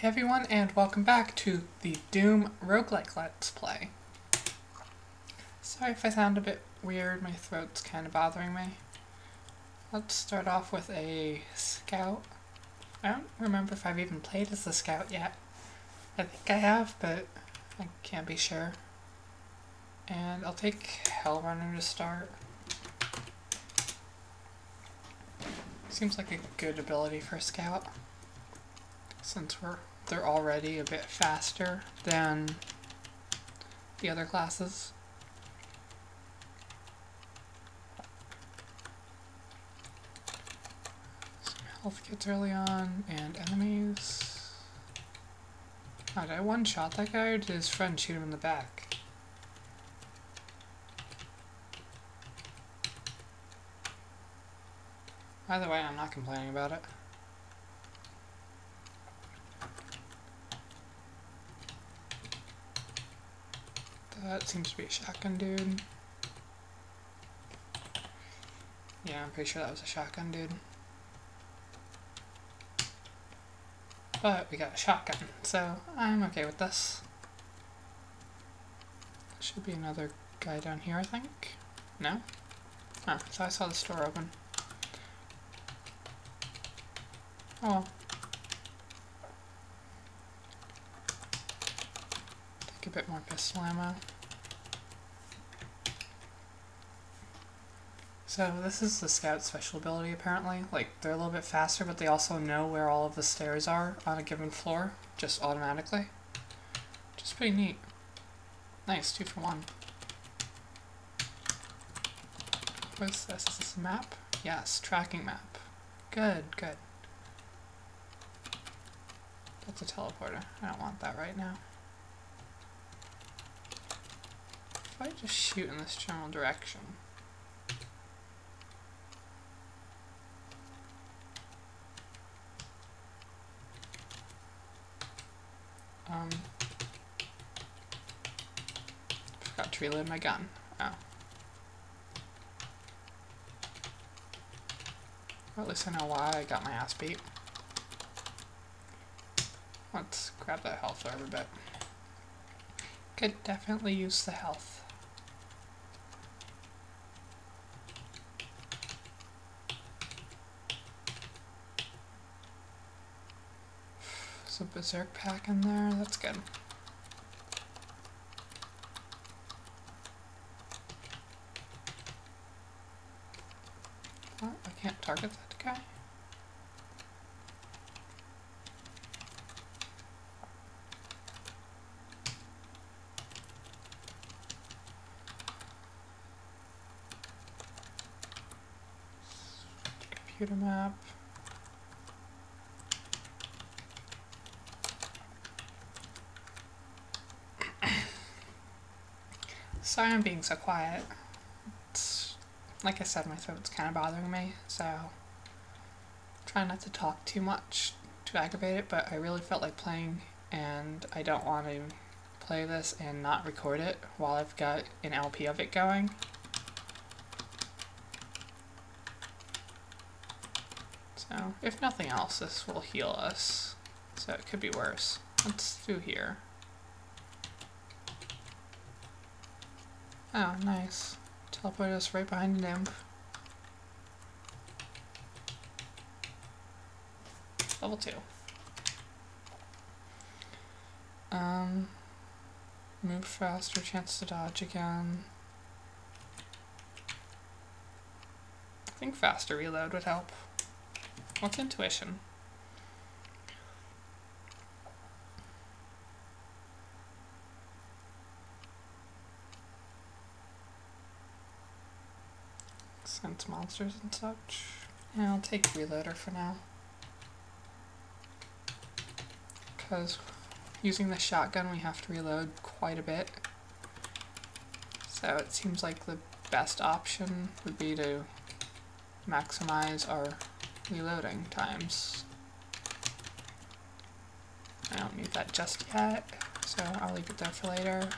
Hey everyone, and welcome back to the Doom Roguelike Let's Play. Sorry if I sound a bit weird, my throat's kind of bothering me. Let's start off with a scout. I don't remember if I've even played as a scout yet. I think I have, but I can't be sure. And I'll take Hellrunner to start. Seems like a good ability for a scout since we're they're already a bit faster than the other classes. Some health kits early on, and enemies. Oh, did I one-shot that guy, or did his friend shoot him in the back? Either way, I'm not complaining about it. That seems to be a shotgun dude. Yeah, I'm pretty sure that was a shotgun dude. But we got a shotgun, so I'm okay with this. Should be another guy down here, I think. No? Oh, so I saw the store open. Oh. Take a bit more pistol ammo. So this is the scout special ability apparently. Like they're a little bit faster but they also know where all of the stairs are on a given floor just automatically. Just pretty neat. Nice, two for one. What's this? Is this a map? Yes, tracking map. Good, good. That's a teleporter. I don't want that right now. If I just shoot in this general direction. Um, forgot to reload my gun. Oh. Or at least I know why I got my ass beat. Let's grab that health over a bit. Could definitely use the health. There's a berserk pack in there, that's good. Oh, I can't target that guy. Computer map. Sorry I'm being so quiet. It's, like I said, my throat's kind of bothering me, so try not to talk too much to aggravate it, but I really felt like playing and I don't want to play this and not record it while I've got an LP of it going. So, if nothing else, this will heal us. So it could be worse. Let's do here. Oh, nice. Teleport us right behind an imp. Level 2. Um, move faster, chance to dodge again. I think faster reload would help. What's intuition? Sense monsters and such. I'll take reloader for now. Because using the shotgun we have to reload quite a bit. So it seems like the best option would be to maximize our reloading times. I don't need that just yet, so I'll leave it there for later.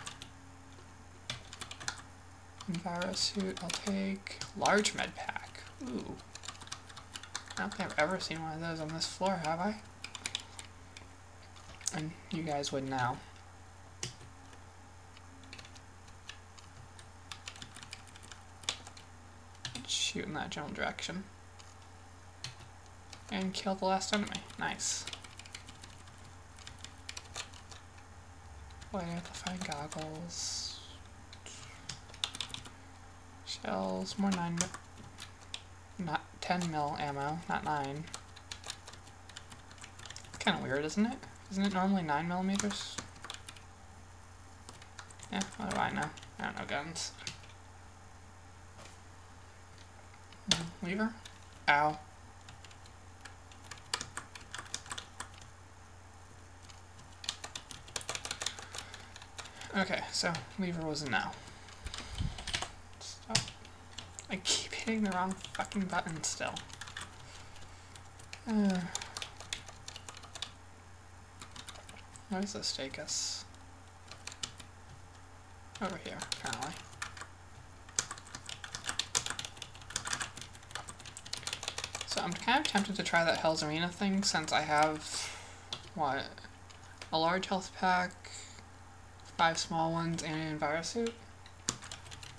Enviro suit, I'll take. Large med pack. Ooh. I don't think I've ever seen one of those on this floor, have I? and you guys would now. Shoot in that general direction. And kill the last enemy. Nice. White amplifying goggles. Shells, more 9 mil, not 10 mil ammo, not 9. Kind of weird, isn't it? Isn't it normally 9 millimeters? Yeah, what do I know? I don't know guns. Mm, lever? Ow. Okay, so lever was a no. Stop. I keep hitting the wrong fucking button still. Uh, where does this take us? Over here, apparently. So I'm kind of tempted to try that Hell's Arena thing since I have, what, a large health pack, five small ones, and an enviro suit.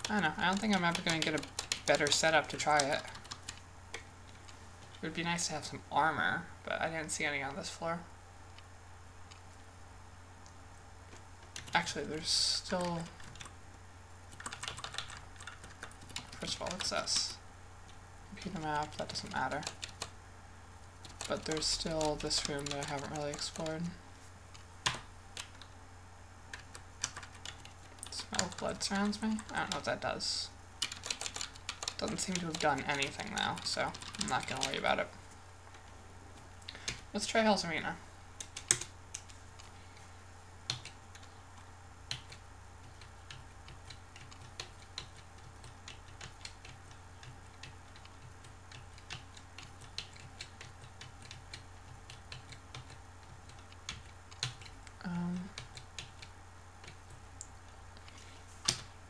I don't know, I don't think I'm ever going to get a better setup to try it. It would be nice to have some armor, but I didn't see any on this floor. Actually, there's still... First of all, what's this? Computer map, that doesn't matter. But there's still this room that I haven't really explored. Smell of blood surrounds me? I don't know what that does. Doesn't seem to have done anything now, so I'm not gonna worry about it. Let's try Hell's Arena.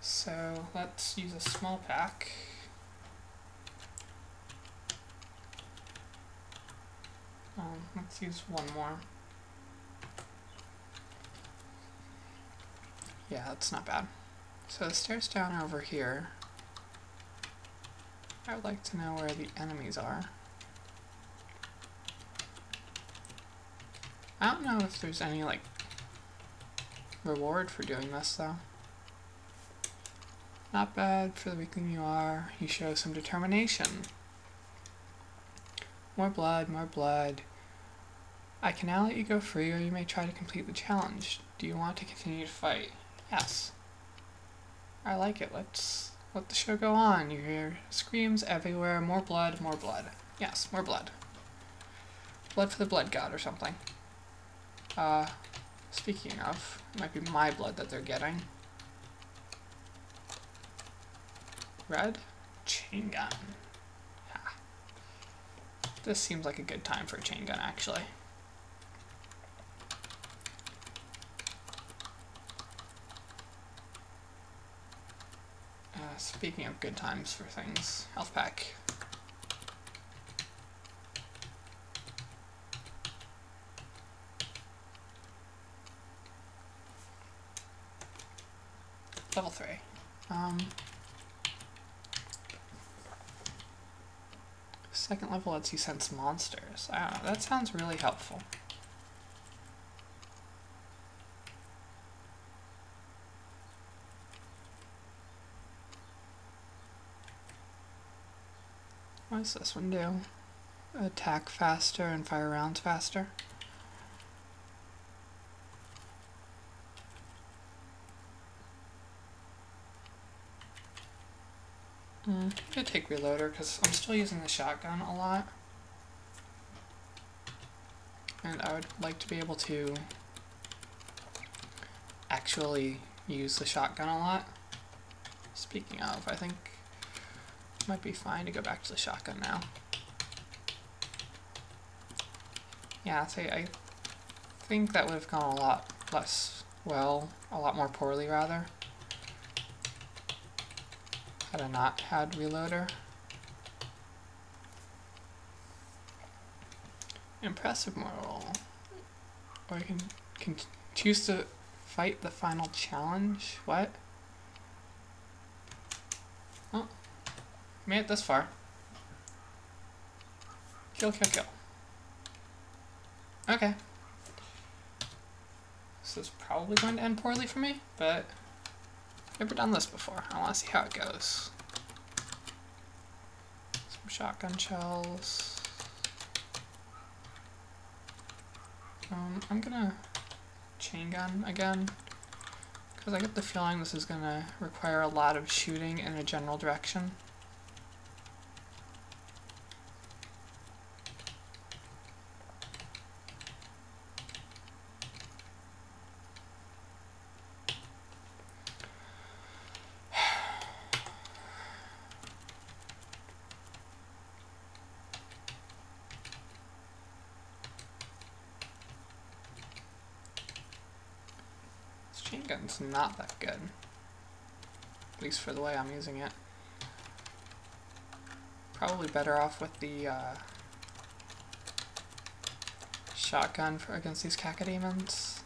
So let's use a small pack. Um, let's use one more. Yeah, that's not bad. So the stairs down over here. I would like to know where the enemies are. I don't know if there's any, like, reward for doing this, though. Not bad for the weakling you are. You show some determination. More blood, more blood. I can now let you go free or you may try to complete the challenge. Do you want to continue to fight? Yes. I like it. Let's let the show go on. You hear screams everywhere. More blood, more blood. Yes, more blood. Blood for the blood god or something. Uh, speaking of, it might be my blood that they're getting. Red? Chain gun. This seems like a good time for a chain gun, actually. Speaking of good times for things, health pack. Level 3. Um, Second level lets you sense monsters. I don't know, that sounds really helpful. Does this one do? Attack faster and fire rounds faster. Mm, I could take reloader because I'm still using the shotgun a lot. And I would like to be able to actually use the shotgun a lot. Speaking of, I think might be fine to go back to the shotgun now. Yeah, I think that would have gone a lot less well, a lot more poorly rather had I not had reloader. Impressive moral. Or you can can choose to fight the final challenge. What? Oh, made it this far. Kill, kill, kill. Okay. This is probably going to end poorly for me, but I've never done this before. I want to see how it goes. Some shotgun shells. Um, I'm gonna chain gun again, because I get the feeling this is gonna require a lot of shooting in a general direction. Chain gun's not that good. At least for the way I'm using it. Probably better off with the uh, shotgun for against these cacodemons.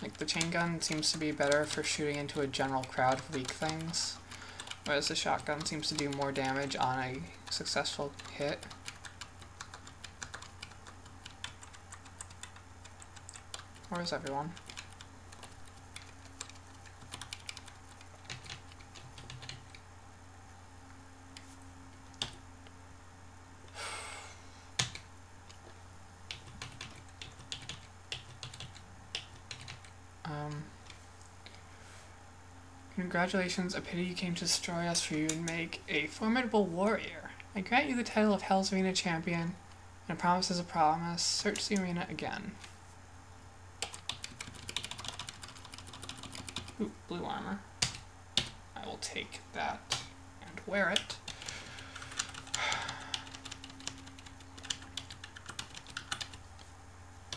Like the chain gun seems to be better for shooting into a general crowd of weak things, whereas the shotgun seems to do more damage on a successful hit. Where's everyone? Congratulations, a pity you came to destroy us for you and make a formidable warrior. I grant you the title of Hell's Arena Champion, and a promise as a promise, search the arena again. Ooh, blue armor. I will take that and wear it.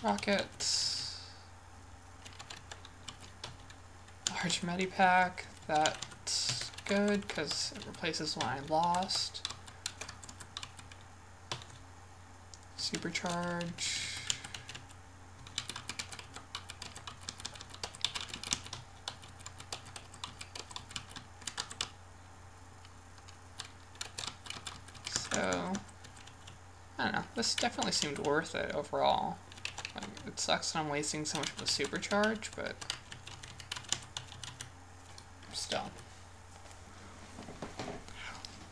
Rockets. Large medipack. That's good because it replaces one I lost. Supercharge. So, I don't know. This definitely seemed worth it overall. Like, it sucks that I'm wasting so much of the supercharge, but still.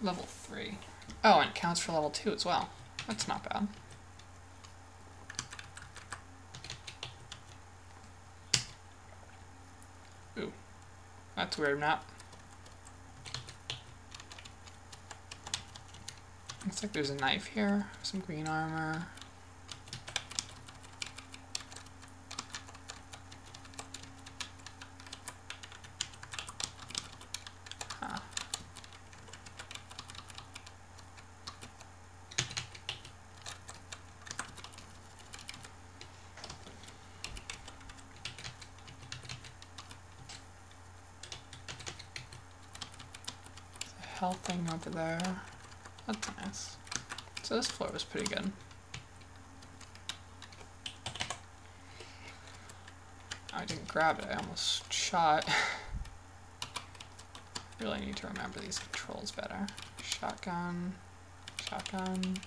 Level 3. Oh, and it counts for level 2 as well. That's not bad. Ooh. That's weird map. Looks like there's a knife here, some green armor. Huh. There's a health thing over there. That's nice. So this floor was pretty good. I didn't grab it, I almost shot. really need to remember these controls better. Shotgun, shotgun.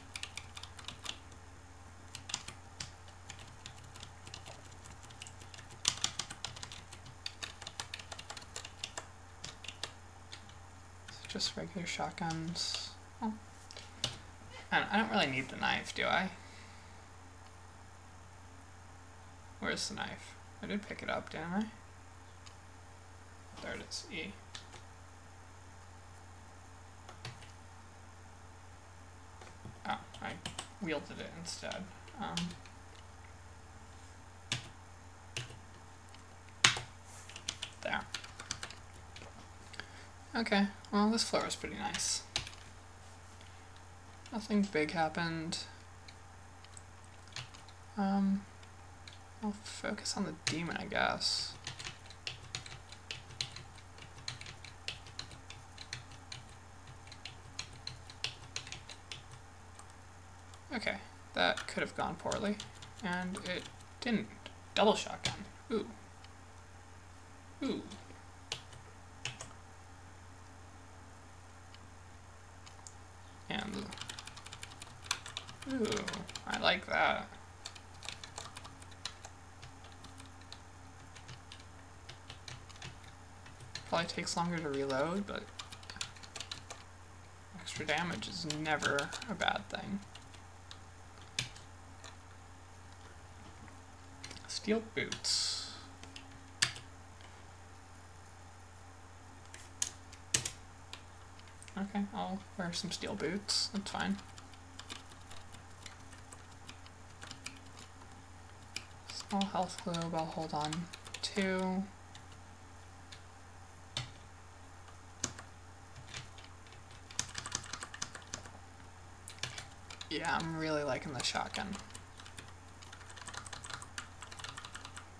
Just regular shotguns. Oh. I don't, really need the knife, do I? Where's the knife? I did pick it up, didn't I? There it is, E. Oh, I wielded it instead. Um, there. Okay, well this floor is pretty nice. Nothing big happened. Um, I'll focus on the demon, I guess. Okay, that could have gone poorly, and it didn't. Double shotgun. Ooh. Ooh. And ooh, I like that. Probably takes longer to reload, but extra damage is never a bad thing. Steel boots. Okay, I'll wear some steel boots. That's fine. Small health globe I'll hold on to. Yeah, I'm really liking the shotgun.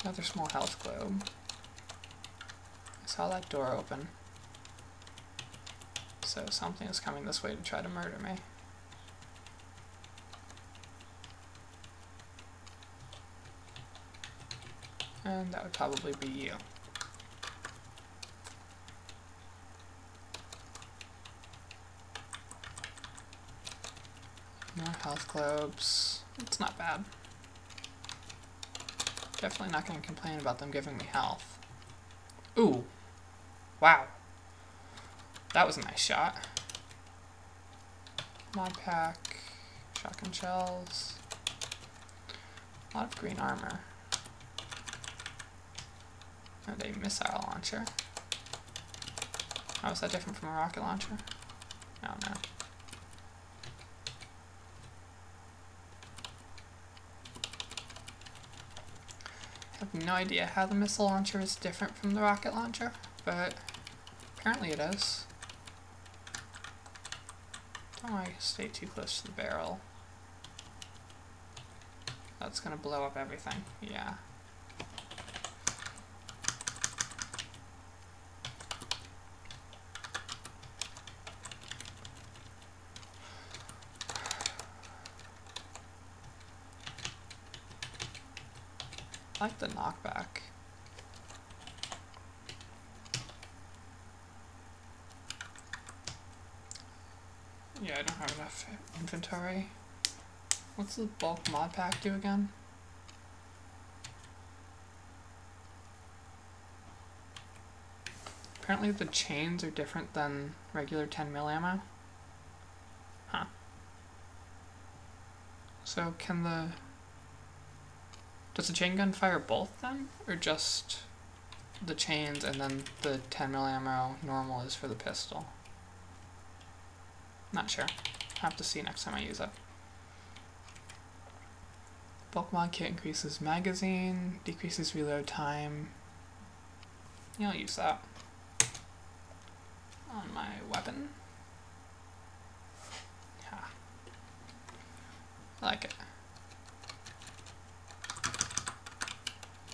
Another small health globe. I saw that door open. So something is coming this way to try to murder me. And that would probably be you. More health globes. It's not bad. Definitely not going to complain about them giving me health. Ooh. Wow. That was a nice shot. Mod pack. Shotgun shells. A lot of green armor. Oh, and a missile launcher. How is that different from a rocket launcher? I don't know. No idea how the missile launcher is different from the rocket launcher, but apparently it is. Don't want to stay too close to the barrel. That's gonna blow up everything. Yeah. I like the knockback. Yeah, I don't have enough inventory. What's the bulk mod pack do again? Apparently the chains are different than regular 10 mil ammo. Huh. So can the... Does the chain gun fire both then? Or just the chains and then the 10 mil ammo normal is for the pistol? Not sure. Have to see next time I use it. Bulk mod kit increases magazine, decreases reload time. Yeah, I'll use that on my weapon. Yeah. I like it.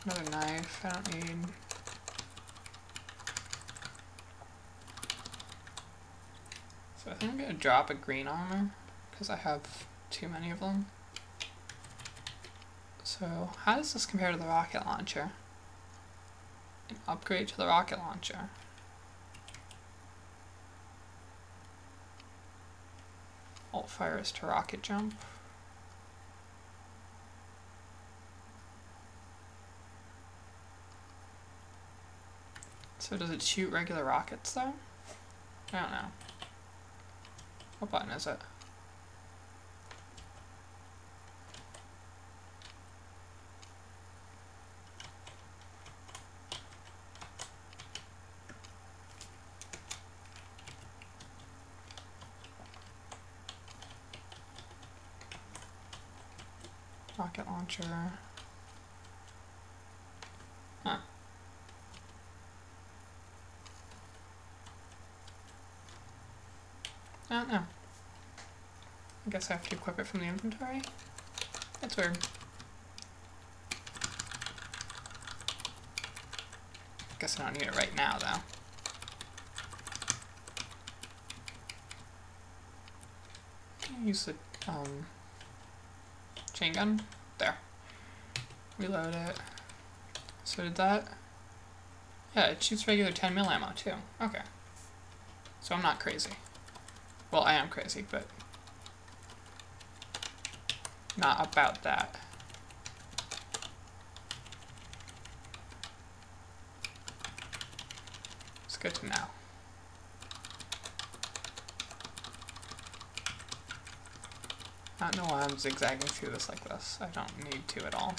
Another knife, I don't need. So I think I'm gonna drop a green armor, because I have too many of them. So how does this compare to the rocket launcher? An upgrade to the rocket launcher. Alt fire is to rocket jump. So does it shoot regular rockets though? I don't know. What button is it? Rocket launcher. Huh. I don't know. I guess I have to equip it from the inventory? That's weird. Guess I don't need it right now, though. Use the, um, chain gun. There. Reload it. So did that... Yeah, it shoots regular 10 mil ammo too. Okay. So I'm not crazy. Well, I am crazy, but not about that. It's good to know. I don't know why I'm zigzagging through this like this. I don't need to at all.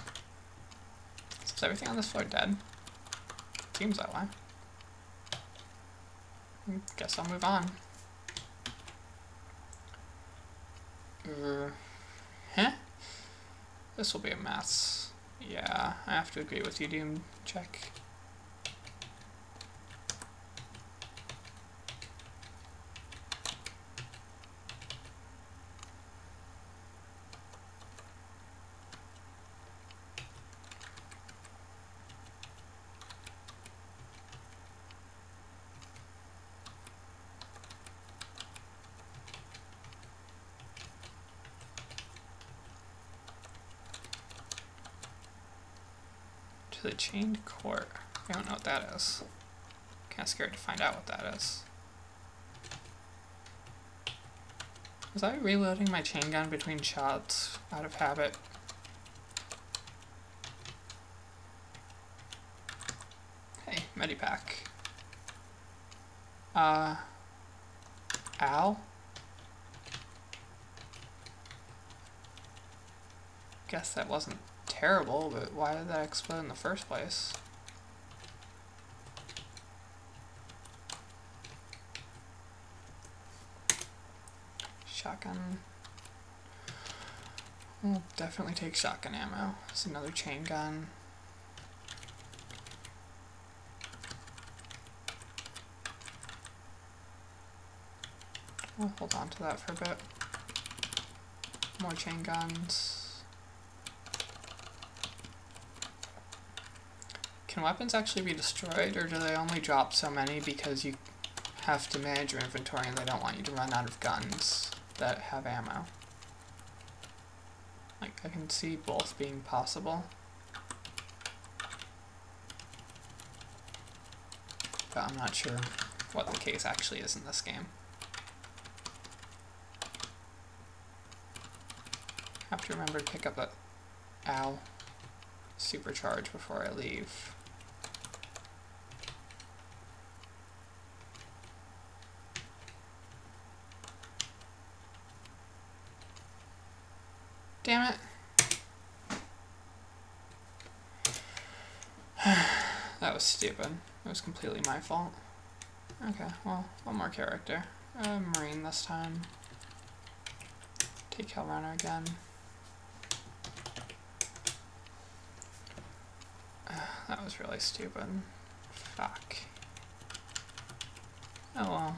Is everything on this floor dead? Seems that way. Guess I'll move on. Uh, huh? This will be a mess. Yeah, I have to agree with you, Doom. Check. to the chained court. I is. Kinda scared to find out what that is. Was I reloading my chain gun between shots out of habit? Hey, Medipack. Uh, Al? Guess that wasn't terrible, but why did that explode in the first place? Shotgun. We'll definitely take shotgun ammo. It's another chain gun. We'll hold on to that for a bit. More chain guns. Can weapons actually be destroyed, or do they only drop so many because you have to manage your inventory and they don't want you to run out of guns that have ammo? Like, I can see both being possible. But I'm not sure what the case actually is in this game. Have to remember to pick up a ow supercharge before I leave. Damn it. that was stupid. It was completely my fault. Okay, well, one more character. Marine this time. Take Hellrunner again. That was really stupid. Fuck. Oh well.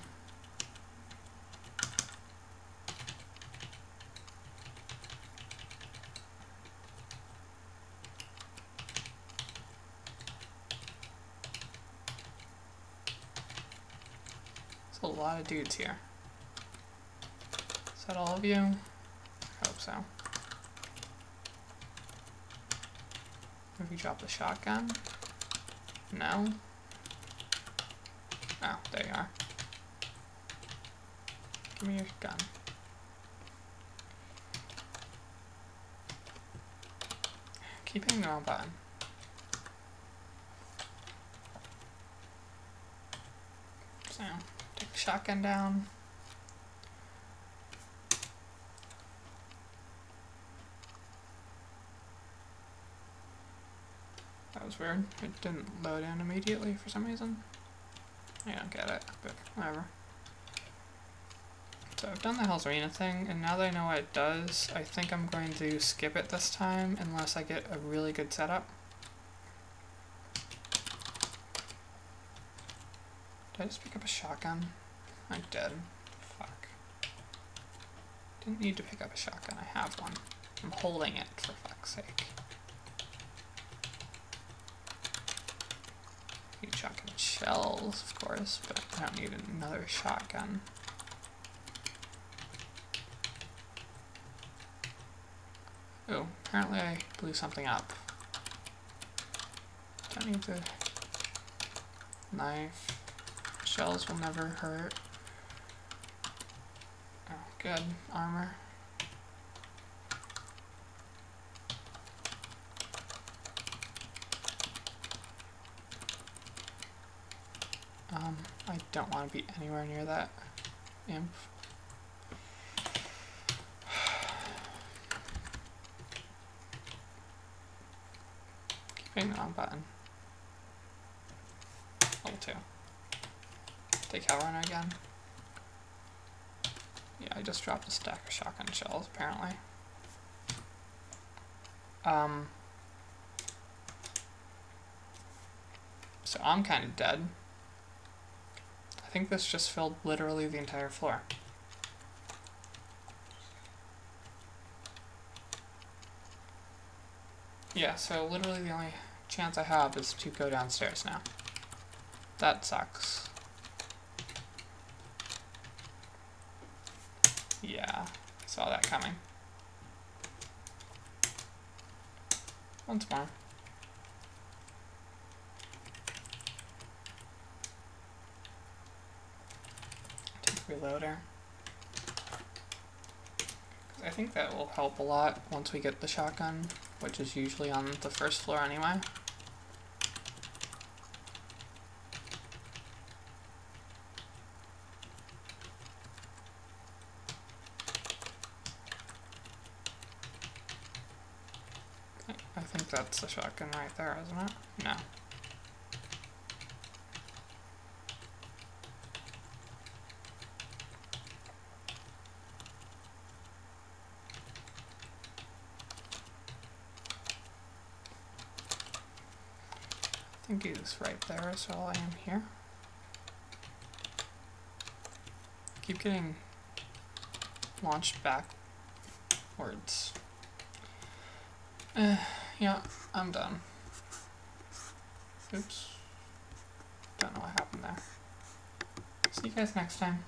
a lot of dudes here. Is that all of you? I hope so. Have you dropped the shotgun? No? Oh, there you are. Give me your gun. Keep hitting the wrong button. So shotgun down. That was weird. It didn't load in immediately for some reason. I don't get it, but whatever. So I've done the Hell's Arena thing, and now that I know what it does, I think I'm going to skip it this time unless I get a really good setup. Did I just pick up a shotgun? I'm dead. Fuck. Didn't need to pick up a shotgun, I have one. I'm holding it, for fuck's sake. Need shotgun shells, of course, but I don't need another shotgun. Oh, apparently I blew something up. Don't need the knife. Shells will never hurt. Good. Armor. Um, I don't want to be anywhere near that imp. Keeping on button. Level 2. Take Hellrunner again. I just dropped a stack of shotgun shells, apparently. Um, so I'm kind of dead. I think this just filled literally the entire floor. Yeah, so literally the only chance I have is to go downstairs now. That sucks. Yeah, saw that coming. Once more. Take reloader. I think that will help a lot once we get the shotgun, which is usually on the first floor anyway. I think that's the shotgun right there, isn't it? No. I think he's right there, so I am here. Keep getting launched backwards. Uh, yeah, I'm done. Oops. Don't know what happened there. See you guys next time.